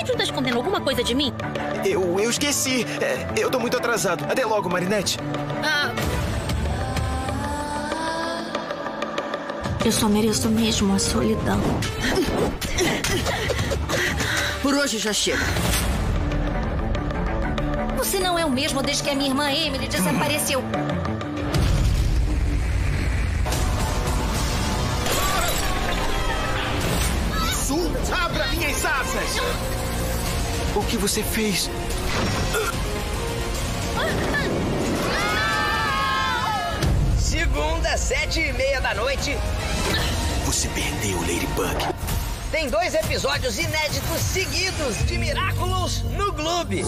Andrew tá escondendo alguma coisa de mim? Eu, eu esqueci. É, eu tô muito atrasado. Até logo, Marinette. Ah, Eu só mereço mesmo a solidão. Por hoje já chega. Você não é o mesmo desde que a minha irmã Emily desapareceu. Sul, abra minhas asas! O que você fez? Segunda, sete e meia da noite, Você perdeu, Ladybug. tem dois episódios inéditos seguidos de Miraculous no Globe.